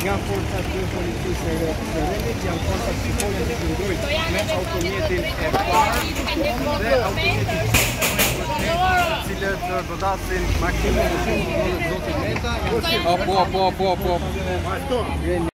janë forca po të politikës së Serbisë, janë forca të politikës së Kosovës, me autonomitetin e parë dhe e shumë në zotë i Apo, apo, apo, apo. Po.